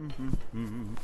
Mm-hmm. mm-hmm.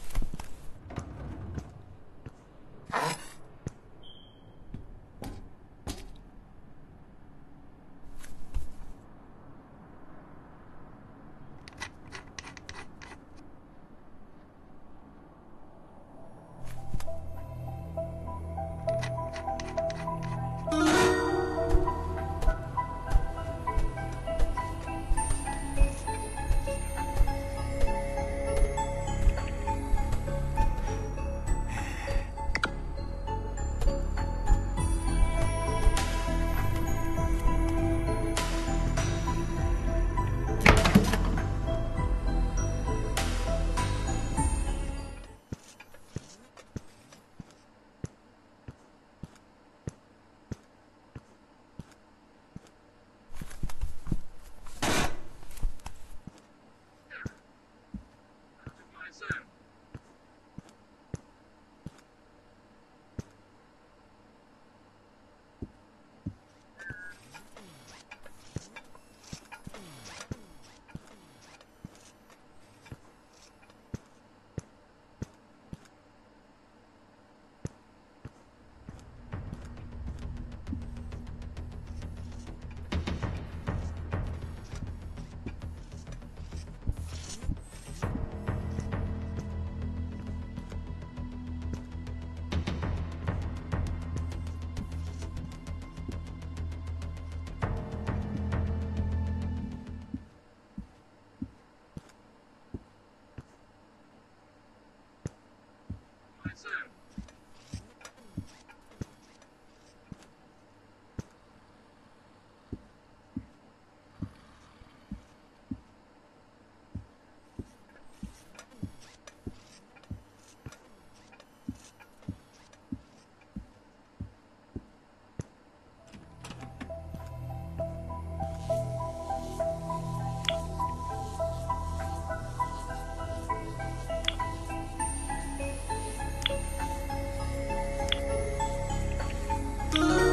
Morris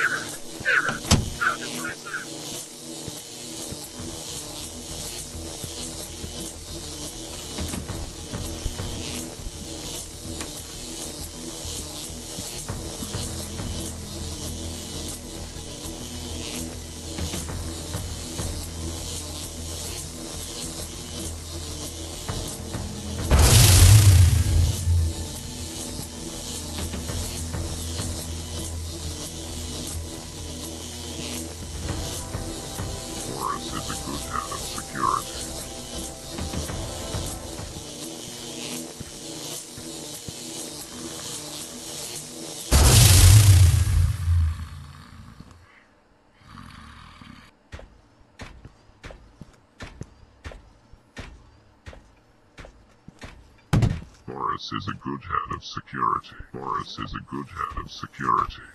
Yeah. Morris is a good head of security. Morris is a good head of security.